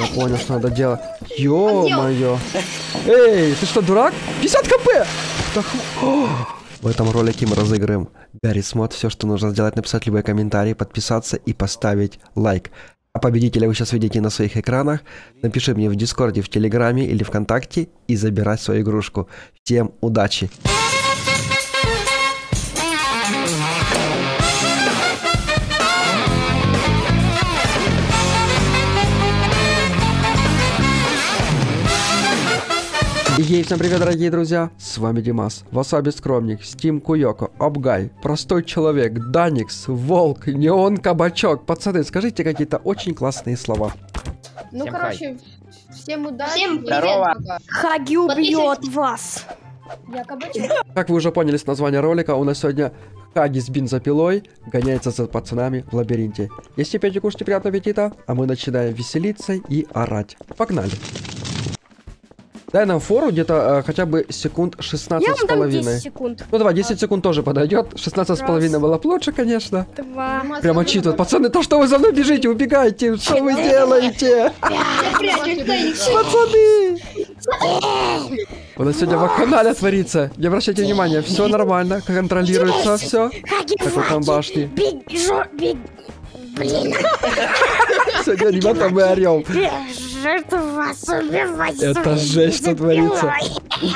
Я понял, что надо делать. Ё-моё. Эй, ты что, дурак? 50 кп! Да! В этом ролике мы разыгрываем Гарри Смот. Все, что нужно сделать, написать любой комментарий, подписаться и поставить лайк. А победителя вы сейчас видите на своих экранах. Напиши мне в Дискорде, в Телеграме или ВКонтакте и забирай свою игрушку. Всем удачи! Ей, всем привет, дорогие друзья! С вами Димас, Васаби Скромник, Стим Куёко, Обгай, Простой Человек, Даникс, Волк, Неон Кабачок. Пацаны, скажите какие-то очень классные слова. Ну, Всем короче, всем удачи. Всем привет, здорово. Хаги убьет вас. Я кабачок. Как вы уже поняли с названия ролика, у нас сегодня Хаги с бензопилой гоняется за пацанами в лабиринте. Если пейте, кушайте, приятного аппетита, а мы начинаем веселиться и орать. Погнали! Дай нам фору где-то э, хотя бы секунд 16 Я с дам 10 половиной. секунд. Ну давай, 10 секунд тоже подойдет. 16 с половиной Раз. было лучше, конечно. Два. Прямо буду- Пацаны, то что вы за мной бежите? Убегайте! Что вы делаете? Пацаны! У нас сегодня вакханалия творится. Не обращайте внимания, все нормально, контролируется все. Какой там башни. Блин, Сегодня, ребята, мы орем. бежит вас убивать. Это жесть, что творится.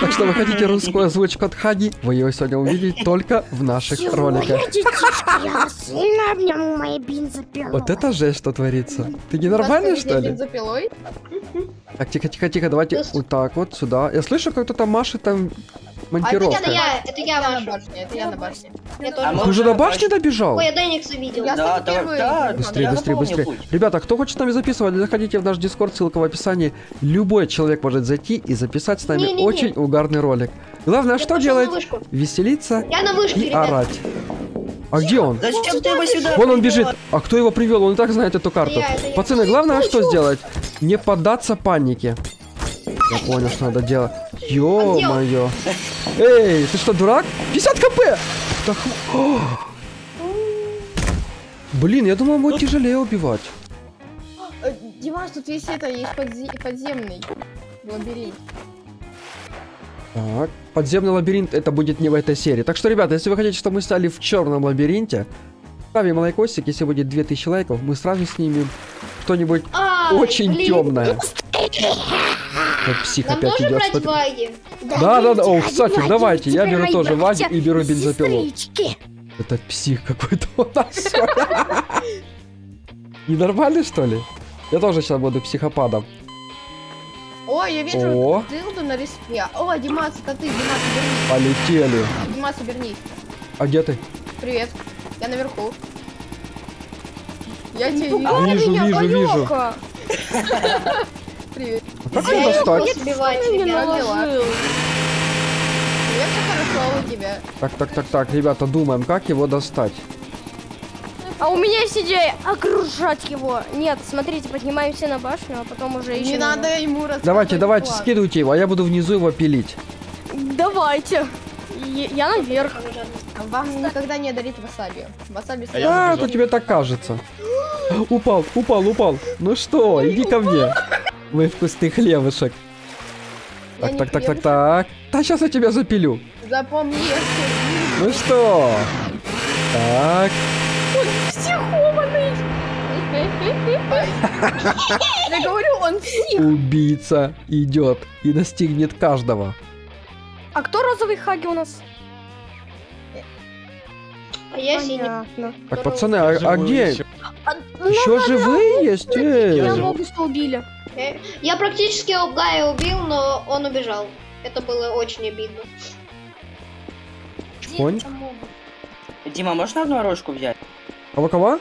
Так что вы хотите русскую озвучку от Хаги, вы ее сегодня увидите только в наших роликах. Вот это жесть, что творится. Ты Димас, ненормальный, ты что ли? Так, тихо, тихо, тихо, давайте вот так вот сюда. Я слышу, как кто-то машет там А монтировка. Это я, это я на башне, это я на башне. Я А тоже. Ты уже до Можно башни добежал? Ой, я Деникса видел. Я Да, первый. да, Быстрее, Я быстрее, быстрее. путь. Ребята, кто хочет с нами записывать, заходите в наш дискорд, ссылка в описании. Любой человек может зайти и записать с нами очень угарный ролик. Главное, Я что делать? на. Веселиться Я на вышке, и ребят. орать. А где он? Зачем ты его сюда? Вон он бежит. А кто его привел? Он и так знает эту карту. я. Пацаны, главное что сделать? Не поддаться панике. Я понял, что надо делать. Ё-моё. Эй, ты что, дурак? 50 кп! Да О! Блин, я думал, будет тяжелее убивать. Э, Димас, тут весь это есть подзе- подземный лабиринт. Так, подземный лабиринт это будет не в этой серии. Так что, ребята, если вы хотите, чтобы мы стали в черном лабиринте, ставим лайкосик, если будет 2000 лайков, мы сразу снимем что-нибудь очень темное. Как псих Нам опять идет. брать смотри. ваги? Да, да, да. О, кстати, давайте, я беру тоже ваги и беру бензопилу. Сестрички. Это псих какой-то у нас. Ненормальный, что ли? Я тоже сейчас буду психопатом. О, я вижу О. дылду на респе. О, Димас, это ты, Димас, обернись. Полетели. Димас, обернись. А где ты? Привет. Я наверху. Я тебя Вижу, меня, вижу, вижу. Привет. А как Я его его достать? сбивать, ребят. все хорошо а у тебя. Так, так, так, так, ребята, думаем, как его достать. А у меня есть идея окружать его. Нет, смотрите, поднимаемся на башню, а потом уже ищем Не его. надо ему рассказывать. Давайте, давайте, план. скидывайте его, а я буду внизу его пилить. Давайте. Я наверх. Вам никогда не дарит васаби. Васаби А я А, это тебе так кажется. Упал, упал, упал. Ну что, иди ко мне. Мой вкусный хлебушек. Я Так, так, так, так, так. Да сейчас я тебя запилю. Запомни, если Ну что? Так. Я говорю, он псих. Убийца идет и настигнет каждого. А кто розовый хаги у нас? А я. Понятно. Так, пацаны, а, а где? А, ну, Еще живые есть? Я убили. Э, Я практически Обгая убил, но он убежал. Это было очень обидно. Чпонь. Дима, можно одну оружку взять? Кого кого?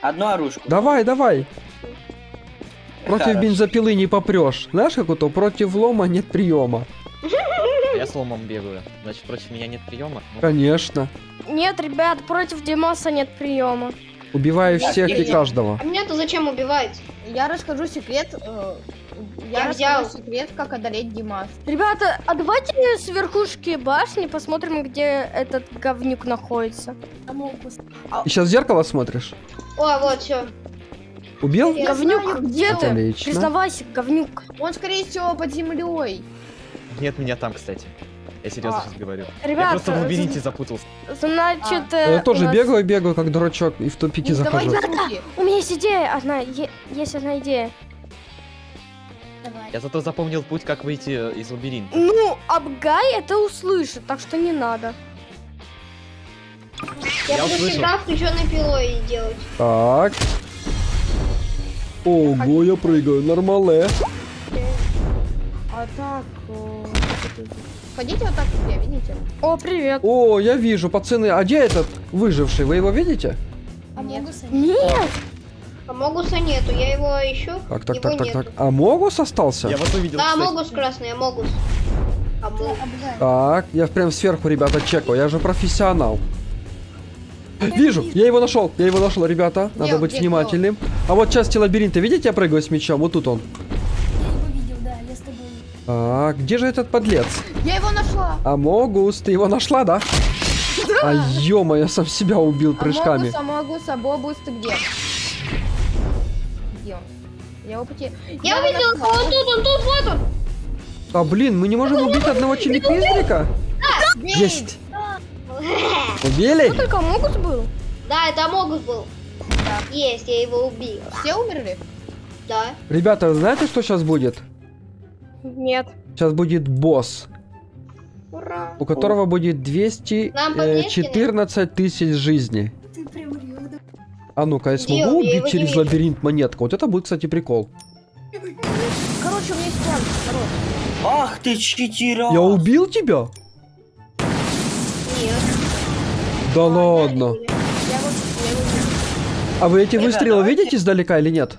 Одну оружку. Давай, давай. Против Хорошо. бензопилы не попрешь. Знаешь, как то против лома нет приема. Я с ломом бегаю. Значит, против меня нет приема. Ну, Конечно. Нет, ребят, против Димаса нет приема. Убиваю всех и каждого. А меня-то зачем убивать? Я расскажу секрет. э, Я Я взял. расскажу секрет, как одолеть Димас. Ребята, а давайте с верхушки башни посмотрим, где этот говнюк находится. И сейчас в зеркало смотришь? О, вот, все. Убил? Я Говнюк, знаю, где ты? он. Отлично. Признавайся, говнюк. Он, скорее всего, под землей. Нет меня там, кстати. Я серьезно А. сейчас говорю. я Ребята, просто в лабиринте запутался. значит... А. э, Я тоже нас- бегаю, бегаю, как дурачок, и в тупики захожу. руки. У меня есть идея одна, е- есть одна идея. Я зато запомнил путь, как выйти э, из лабиринта. Ну, Абгай это услышит, так что не надо. Я, Я буду услышал. всегда включенной пилой делать. Так. Ого, я прыгаю, нормале. А так... э, Ходите вот так себе, видите? О, привет. О, я вижу, пацаны, а где этот выживший? Вы его видите? Нет. Нет, А Могуса нету, я его ищу. Так, так, его так, так, нету. так. А Могус остался? Я вас увидел, Да, кстати. Могус красный, а Могус. А Могус. Так, я прям сверху, ребята, чекаю, я же профессионал. Вижу, я его нашел, я его нашел, ребята. Надо Где, быть где, внимательным. А вот части лабиринта, видите, я прыгаю с мечом, вот тут он. Так, где же этот подлец? Я его нашла. А Могус, ты его нашла, да? А ё я сам себя убил прыжками. А Могус, а Бобус, ты где? Где он? Я его потерял. Я увидел, вот тут, он тут, вот он. А блин, мы не можем убить одного челепиздрика? Есть. Убили? ну только Могус был. Да, это Могус был. Есть, я его убил. Все умерли? Да. Ребята, знаете, что сейчас будет? Нет. Сейчас будет босс, Ура. у которого будет Нам подвески 214 тысяч жизней. А ну-ка, я смогу? Я убить не через вижу. лабиринт монетку? Вот это будет, кстати, прикол. Короче, у меня есть план. Короче. Ах ты читера! Я убил тебя? Нет. Да ладно. Я вот, я. А вы эти Ребята, выстрелы давайте- видите издалека или нет?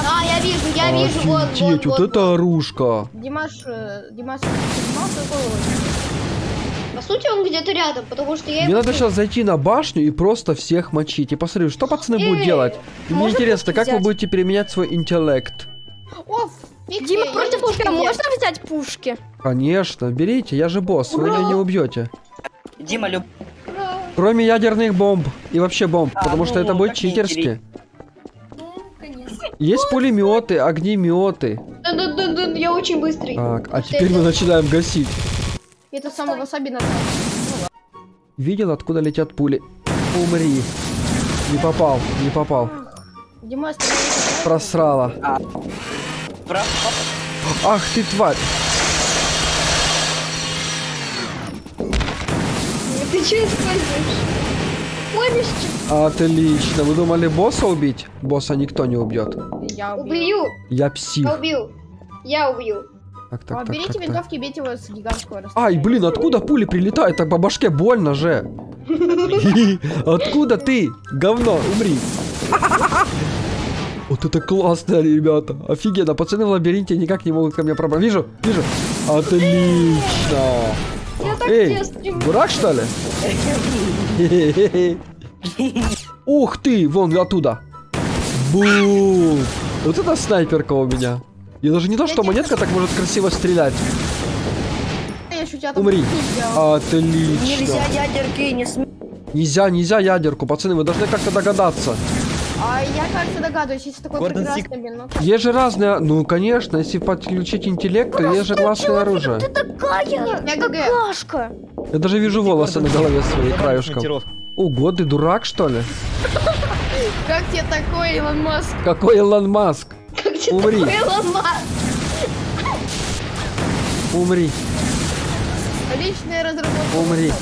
А, я, А, вижу, я вижу, вот, Офигеть, вот, вот вот, это оружка. Димаш, э, Димаш, Димаш По сути, он где-то рядом, потому что я Мне надо сейчас зайти на башню и просто всех мочить. И посмотрю, что пацаны будут Эй, делать. И мне интересно, как вы взять? будете применять свой интеллект. О, фиг Дима, я не тебя знаю. можно взять пушки? Конечно, берите, я же босс, вы меня не убьете. Дима, люб... Кроме ядерных бомб и вообще бомб, А, потому что ну, это будет читерски. Есть пулеметы, огнеметы. Да-да-да, я очень быстрый. Так, а теперь мы начинаем гасить. Это васаби надо. Видел, откуда летят пули? Умри. Не попал, не попал. Мне Просрала. Про... Ах ты тварь. Ты что используешь? Что? Отлично. Вы думали босса убить? Босса никто не убьет. Я. Убью. Я псих. Я убью. Я убью. Так, так, А, так, берите так, так. винтовки, бейте его с гигантского расстояния. Ай, блин, откуда пули прилетают? Так по башке больно же. Откуда ты? Говно, умри. Вот это классно, ребята. Офигенно. Пацаны в лабиринте никак не могут ко мне пробраться. Вижу, вижу. Отлично. Эй, дурак, что ли? Ух ты, вон оттуда. Бум. Вот это снайперка у меня. Я даже не то, что монетка так может красиво стрелять. Умри. Отлично. Нельзя ядерки, не см... Нельзя, нельзя ядерку, пацаны, вы должны как-то догадаться. А я, кажется, догадываюсь, если такой Гордон прекрасный блин, ну, Есть же разные... Ну, конечно, если подключить интеллект, то есть же классное оружие. Такая Я ГГ. какашка. Я даже вижу волосы на голове своей Гордон краюшком. монтировка. Ого, ты дурак, что ли? Как тебе такой, Илон Маск? Какой Илон Маск? Как тебе Умри. Умри, Личная разработка. умри.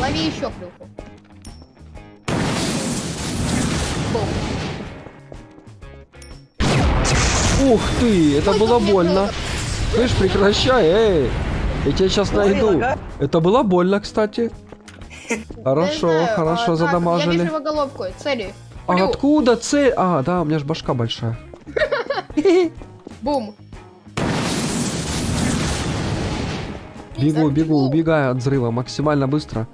Лови еще плюху. Ух ты, это было больно. Слышь, прекращай, эй. Я тебя сейчас найду. Это было больно, кстати. Хорошо, знаю, хорошо, а, так, Я задамажили. вижу его головку, цели. А Плю. откуда цель? А, да, у меня же башка большая. Бум. Бегу, бегу, убегаю от взрыва максимально быстро.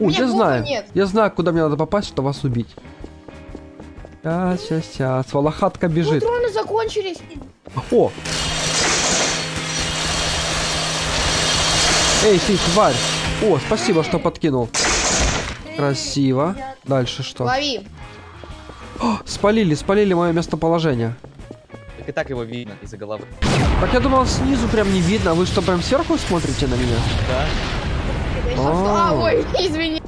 Меня я знаю. нет. Я знаю, куда мне надо попасть, чтобы вас убить. Сейчас, сейчас, сейчас. Волохатка бежит. Патроны закончились. О! Эй, ты, тварь! О, спасибо, что подкинул. Красиво. Дальше что? Лови. О, спалили, спалили мое местоположение. Так и так его видно из-за головы. Так я думал, снизу прям не видно. Вы что, прям сверху смотрите на меня? Да? А, А, ой, извини.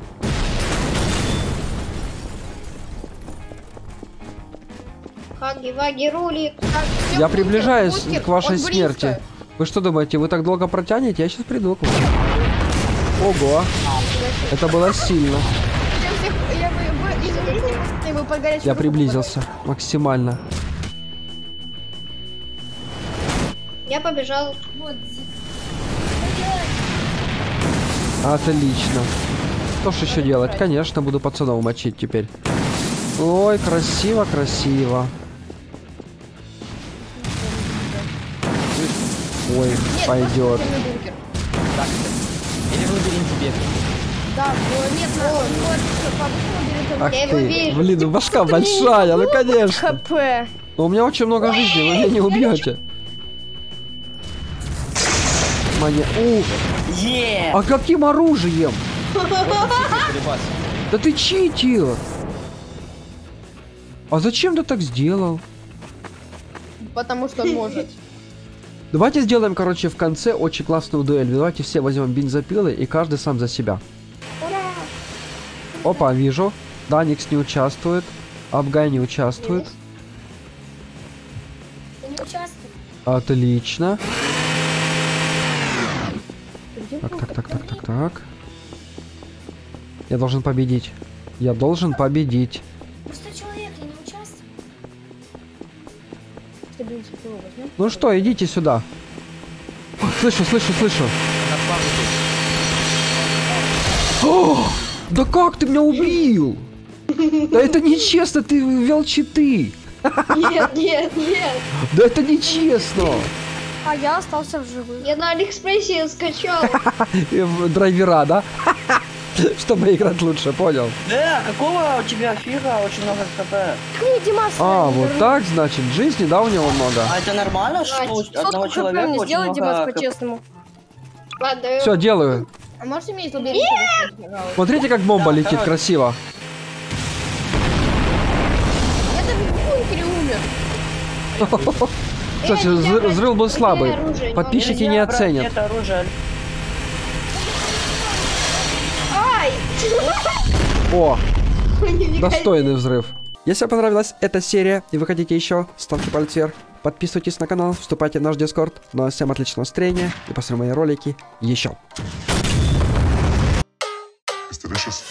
Хаги-ваги рулит. Я приближаюсь Бункер, к вашей он близко. смерти. Вы что думаете, вы так долго протянете? Я сейчас приду к вам. Ого, это было сильно. Я приблизился максимально. Я побежал. Отлично. Что ж еще делать? Конечно, буду пацанов мочить теперь. Ой, красиво, красиво. Ой, Нет, пойдет. Так. Или в лабиринте бегать. Да, вот, нет, на- вот, по бункеру Ах Я его ты, блин, ну башка большая, ну конечно. ХП. Но у меня очень много жизни, вы меня не убьете. Мане... Ух, Е! а каким оружием? Да ты читер! А зачем ты так сделал? Потому что может. Давайте сделаем, короче, в конце очень классную дуэль. Давайте все возьмем бензопилы и каждый сам за себя. Опа, вижу. Даникс не участвует. Абгай не участвует. Отлично. Так, так, так, так, так, так. Я должен победить. Я должен победить. Ну что, идите сюда. Слышу, слышу, слышу. О, да как ты меня убил? Да это нечестно, ты ввел читы. Нет, нет, нет. Да это нечестно. А я остался в живых. Я на Алиэкспрессе скачал. Э, Драйвера, да? Чтобы играть лучше, понял? Да, какого у тебя фига очень много хп? Мне Димас. А, вот так, значит, жизни, да, у него много? А это нормально, что у одного человека очень сделай, Димас, много хп? по-честному. Ладно, Все, делаю. А можете мне из лабиринта? Смотрите, как бомба Да, летит давай. красиво. Я даже в бункере умер. Кстати, Э, взрыв, был слабый. Подписчики не оценят. Это оружие. О, достойный взрыв. Если вам понравилась эта серия и вы хотите еще, ставьте палец вверх, подписывайтесь на канал, вступайте в наш дискорд. Ну а всем отличного настроения и посмотрим мои ролики еще. It's delicious.